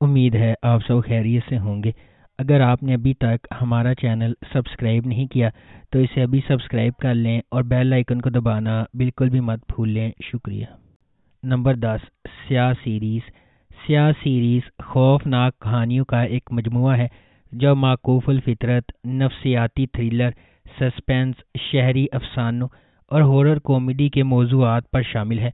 उम्मीद है आप सब खैरियत से होंगे। अगर आपने अभी तक हमारा चैनल सब्सक्राइब नहीं किया तो इसे अभी सब्सक्राइब कर लें और बेल आइकन को दबाना बिल्कुल भी मत भूलें। शुक्रिया। नंबर दस, स्या सीरीज़। स्या सीरीज़ खौफनाक कहानियों का एक मजमु है, जो माकूफुल फितरत, नफसियाती थ्रिलर, सस्पेंस, शहरी अफसानों और हॉरर कॉमेडी के मौजूद पर शामिल है।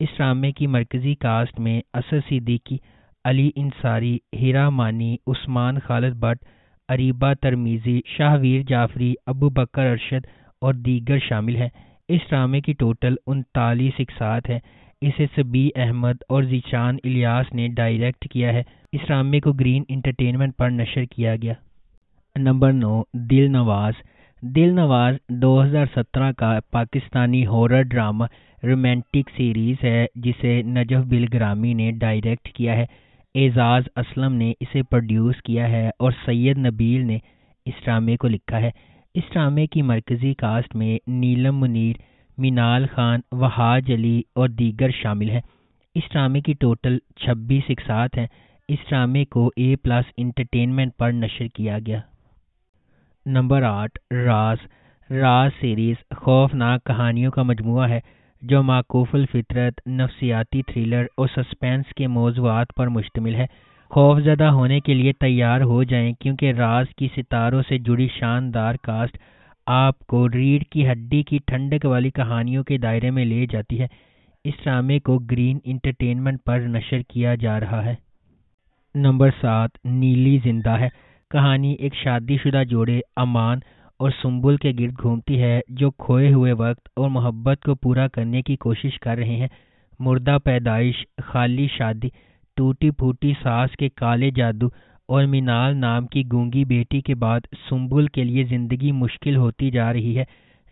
इस ड्रामे की मरकज़ी कास्ट में असर सिद्दीकी अली इंसारी हीरा मानी उस्मान खालिद भट्ट, अरीबा तरमीज़ी, शाहवीर जाफरी, अबू बकर अरशद और दीगर शामिल हैं। इस ड्रामे की टोटल उनतालीस इकसात है। इसे सबी अहमद और जीशान इलियास ने डायरेक्ट किया है। इस ड्रामे को ग्रीन इंटरटेनमेंट पर नशर किया गया। नंबर नौ, दिल नवाज़। दिल नवाज़ 2017 का Pakistani horror drama romantic series है, जिसे नजफ बिलग्रामी ने डायरेक्ट किया है। एजाज असलम ने इसे प्रोड्यूस किया है और सैयद नबील ने इस ड्रामे को लिखा है। इस ड्रामे की मरकज़ी कास्ट में नीलम मुनीर, मीनाल खान, वहाज अली और दीगर शामिल हैं। इस ड्रामे की टोटल 26 इकसात हैं। इस ड्रामे को ए प्लस इंटरटेनमेंट पर नशर किया गया। नंबर आठ राज राज सीरीज़ खौफनाक कहानियों का मजमु है। जो माकूफुल फितरत, नफसियाती थ्रिलर और सस्पेंस के मौजूद पर मुश्तमिल है। खौफजदा होने के लिए तैयार हो जाएँ क्योंकि राज की सितारों से जुड़ी शानदार कास्ट आपको रीढ़ की हड्डी की ठंडक वाली कहानियों के दायरे में ले जाती है। इस ड्रामे को ग्रीन इंटरटेनमेंट पर नशर किया जा रहा है। नंबर सात, नीली ज़िंदा है। कहानी एक शादीशुदा जोड़े, अमान और सुम्बुल के गिर्द घूमती है, जो खोए हुए वक्त और मोहब्बत को पूरा करने की कोशिश कर रहे हैं। मुर्दा पैदाइश, खाली शादी टूटी फूटी सास के काले जादू और मीनाल नाम की गूँगी बेटी के बाद सुम्बुल के लिए ज़िंदगी मुश्किल होती जा रही है।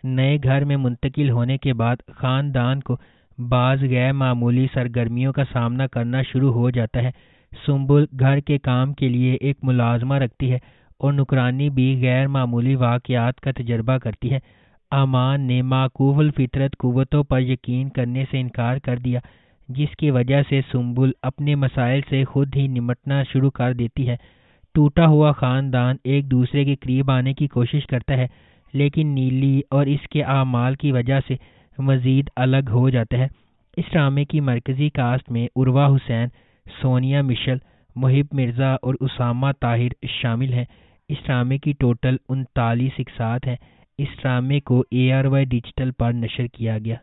नए घर में मुंतकिल होने के बाद ख़ानदान को बाज़ गैर मामूली सरगर्मियों का सामना करना शुरू हो जाता है। सुम्बुल घर के काम के लिए एक मुलाजमा रखती है और नुकरानी भी गैर मामूली वाकयात का तजर्बा करती है। आमान ने माकूफुल फितरत कुतों पर यकीन करने से इनकार कर दिया, जिसकी वजह से सुम्बुल अपने मसाइल से खुद ही निमटना शुरू कर देती है। टूटा हुआ ख़ानदान एक दूसरे के करीब आने की कोशिश करता है, लेकिन नीली और इसके आमाल की वजह से मज़ीद अलग हो जाता है। इस ड्रामे की मरकज़ी कास्ट में उर्वा हुसैन, सोनिया मिशल मुहिब मिर्ज़ा और उसामा ताहिर शामिल हैं। इस ड्रामे की टोटल उनतालीस इकसात हैं। इस ड्रामे को ए आर वाई डिजिटल पर नशर किया गया।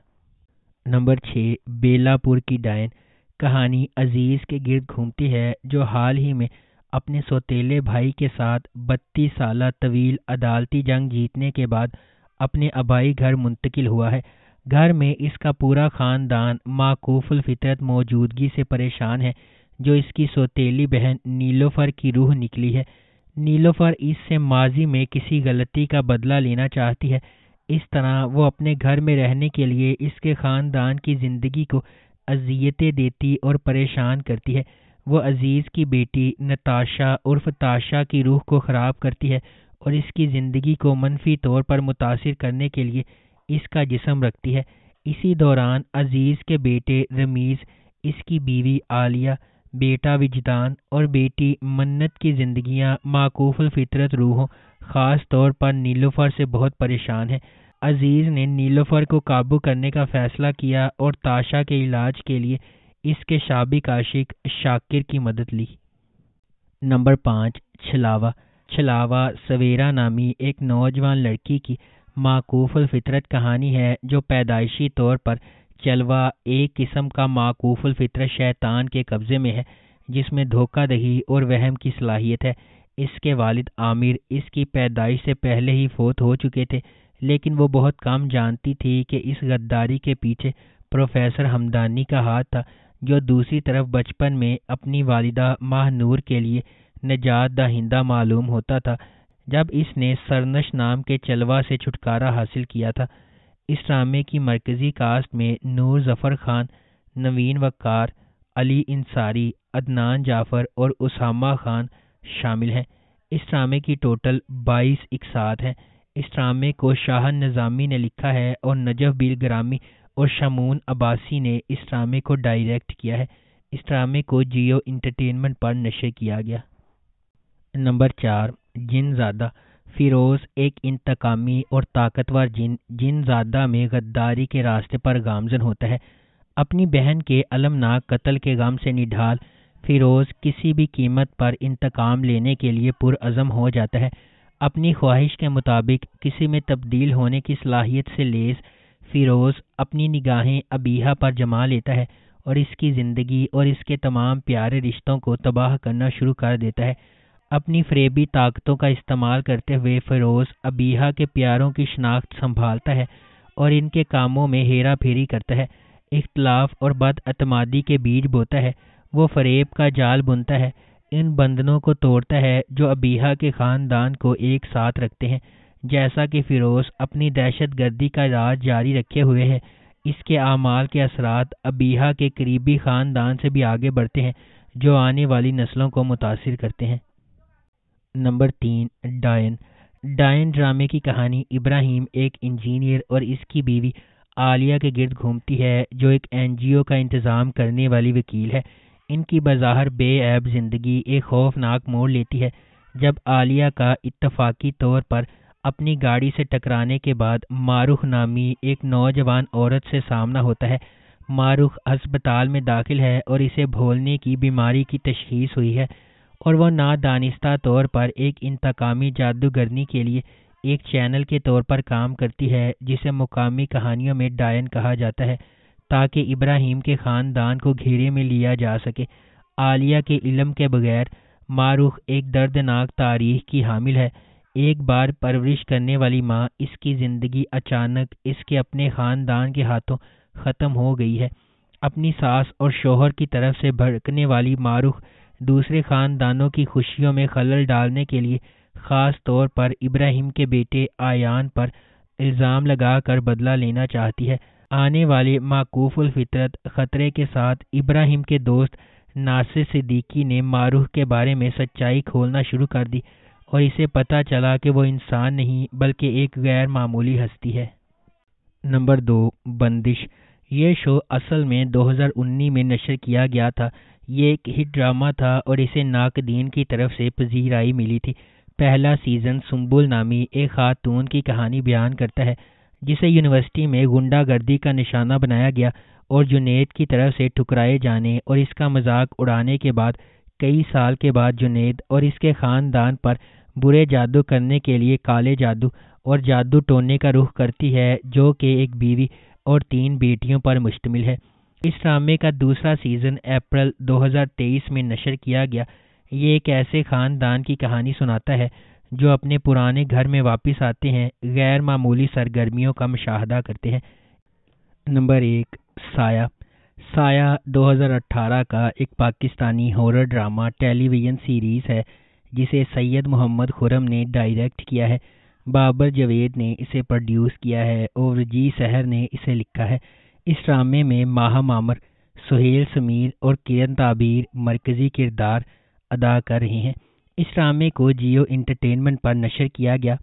नंबर छः, बेलापुर की डायन। कहानी अज़ीज़ के गिर्द घूमती है, जो हाल ही में अपने सौतेले भाई के साथ बत्तीस साल तवील अदालती जंग जीतने के बाद अपने आबाई घर मुंतकिल हुआ है। घर में इसका पूरा ख़ानदान माकूफुल फितरत मौजूदगी से परेशान है। जो इसकी सौतेली बहन नीलोफर की रूह निकली है। नीलोफर इससे माजी में किसी गलती का बदला लेना चाहती है। इस तरह वो अपने घर में रहने के लिए इसके ख़ानदान की ज़िंदगी को अजियतें देती और परेशान करती है। वो अज़ीज़ की बेटी नताशा उर्फ़ ताशा की रूह को ख़राब करती है और इसकी ज़िंदगी को मनफी तौर पर मुतासर करने के लिए इसका जिसम रखती है। इसी दौरान अज़ीज़ के बेटे रमीज़, इसकी बीवी आलिया बेटा विजदान और बेटी मन्नत की जिंदगियाँ माकूफुल फितरत रूहों, ख़ास तौर पर नीलोफर से बहुत परेशान हैं। अज़ीज़ ने नीलोफर को काबू करने का फ़ैसला किया और ताशा के इलाज के लिए इसके शाबिक आशिक शाकिर की मदद ली। नंबर पाँच, छलावा। छलावा सवेरा नामी एक नौजवान लड़की की माकूफुल फितरत कहानी है जो पैदाइशी तौर पर चलवा एक किस्म का माकूफुल फितरत शैतान के कब्ज़े में है, जिसमें धोखादही और वहम की सलाहियत है। इसके वालिद आमिर इसकी पैदाइश से पहले ही फोत हो चुके थे, लेकिन वो बहुत कम जानती थी कि इस गद्दारी के पीछे प्रोफेसर हमदानी का हाथ था, जो दूसरी तरफ़ बचपन में अपनी वालिदा माह नूर के लिए नजात दहिंदा मालूम होता था, जब इसने सरनश नाम के चलवा से छुटकारा हासिल किया था। इस ड्रामे की मरकज़ी कास्ट में नूर जफ़र खान, नवीन वक्कार, अली इंसारी, अदनान जाफ़र और उसामा खान शामिल हैं। इस ड्रामे की टोटल 22 इकसात हैं। इस ड्रामे को शाह नज़ामी ने लिखा है और नजफ बिल ग्रामी और शमून अब्बासी ने इस ड्रामे को डायरेक्ट किया है। इस ड्रामे को जियो इंटरटेनमेंट पर नशे किया गया। नंबर चार जिनजादा फिरोज एक इंतकामी और ताकतवर जिन जिनजादा में गद्दारी के रास्ते पर गामजन होता है। अपनी बहन के अलमनाक कत्ल के गम से निढाल, फिरोज किसी भी कीमत पर इंतकाम लेने के लिए पुरज़म हो जाता है। अपनी ख्वाहिश के मुताबिक किसी में तब्दील होने की सलाहियत से लेस फिरोज अपनी निगाहें अबीहा पर जमा लेता है और इसकी ज़िंदगी और इसके तमाम प्यारे रिश्तों को तबाह करना शुरू कर देता है। अपनी फरेबी ताकतों का इस्तेमाल करते हुए फिरोज अबीहा के प्यारों की शनाख्त संभालता है और इनके कामों में हेरा फेरी करता है। इख्तलाफ और बदअतमादी के बीज बोता है। वो फरेब का जाल बुनता है। इन बंधनों को तोड़ता है जो अबीहा के ख़ानदान को एक साथ रखते हैं। जैसा कि फ़िरोज़ अपनी दहशत गर्दी का राज जारी रखे हुए है। इसके आमाल के असरात अबीहा के करीबी ख़ानदान से भी आगे बढ़ते हैं, जो आने वाली नस्लों को मुतासर करते हैं। नंबर तीन, डायन। डायन ड्रामे की कहानी इब्राहिम एक इंजीनियर और इसकी बीवी आलिया के गिर्द घूमती है, जो एक एनजीओ का इंतज़ाम करने वाली वकील है। इनकी बज़ाहर बेऐब ज़िंदगी, एक खौफनाक मोड़ लेती है। जब आलिया का इत्तफाकी तौर पर अपनी गाड़ी से टकराने के बाद मारूख नामी एक नौजवान औरत से सामना होता है, मारूख अस्पताल में दाखिल है और इसे भोलने की बीमारी की तशखीस हुई है। और वह नादानिस्ता तौर पर एक इंतकामी जादूगरनी के लिए एक चैनल के तौर पर काम करती है, जिसे मुकामी कहानियों में डायन कहा जाता है, ताकि इब्राहिम के ख़ानदान को घेरे में लिया जा सके। आलिया के इलम के बगैर मारूख एक दर्दनाक तारीख की हामिल है। एक बार परवरिश करने वाली माँ इसकी ज़िंदगी अचानक इसके अपने ख़ानदान के हाथों ख़त्म हो गई है। अपनी सास और शोहर की तरफ़ से भड़कने वाली मारूख दूसरे ख़ानदानों की खुशियों में खलल डालने के लिए ख़ास तौर पर इब्राहिम के बेटे आयान पर इल्ज़ाम लगाकर बदला लेना चाहती है। आने वाले माकूफुल फितरत ख़तरे के साथ इब्राहिम के दोस्त नासिर सिद्दीकी ने मारूह के बारे में सच्चाई खोलना शुरू कर दी और इसे पता चला कि वो इंसान नहीं, बल्कि एक गैर मामूली हस्ती है। नंबर दो, बंदिश। ये शो असल में 2019 में नशर किया गया था ये एक हिट ड्रामा था और इसे नाकदीन की तरफ़ से पजीराई मिली थी। पहला सीज़न सुम्बुल नामी एक खातून की कहानी बयान करता है, जिसे यूनिवर्सिटी में गुंडागर्दी का निशाना बनाया गया और जुनेद की तरफ़ से ठुकराए जाने और इसका मज़ाक उड़ाने के बाद, कई साल के बाद जुनेद और इसके ख़ानदान पर बुरे जादू करने के लिए काले जादू और जादू टोने का रुख करती है, जो कि एक बीवी और तीन बेटियों पर मुश्तमिल है। इस ड्रामे का दूसरा सीज़न अप्रैल 2023 में नशर किया गया। ये एक ऐसे ख़ानदान की कहानी सुनाता है, जो अपने पुराने घर में वापस आते हैं गैर मामूली सरगर्मियों का मुशाहदा करते हैं। नंबर एक, साया। साया 2018 का एक Pakistani horror drama television series है, जिसे सैयद मोहम्मद खुरम ने डायरेक्ट किया है। बाबर जवेद ने इसे प्रोड्यूस किया है और जी सहर ने इसे लिखा है। इस ड्रामे में माह मामर सुहेल समीर और किरण ताबीर मरकज़ी किरदार अदा कर रहे हैं। इस ड्रामे को जियो इंटरटेनमेंट पर नशर किया गया।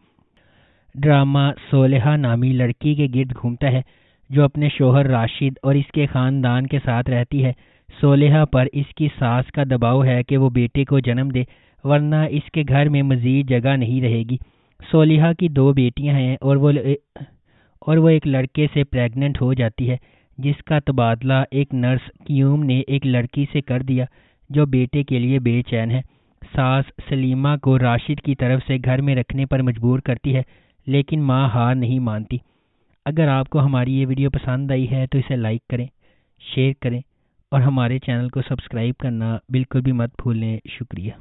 ड्रामा सोलेहा नामी लड़की के गिर्द घूमता है, जो अपने शोहर राशिद और इसके ख़ानदान के साथ रहती है। सोलेहा पर इसकी सास का दबाव है कि वो बेटे को जन्म दे, वरना इसके घर में मज़ीद जगह नहीं रहेगी। सोलिहा की दो बेटियाँ हैं और वो और वो एक लड़के से प्रेग्नेंट हो जाती है, जिसका तबादला एक नर्स क्यूम ने एक लड़की से कर दिया, जो बेटे के लिए बेचैन है। सास सलीमा को राशिद की तरफ़ से घर में रखने पर मजबूर करती है, लेकिन माँ हार नहीं मानती। अगर आपको हमारी ये वीडियो पसंद आई है तो इसे लाइक करें शेयर करें, और हमारे चैनल को सब्सक्राइब करना बिल्कुल भी मत भूलें। शुक्रिया।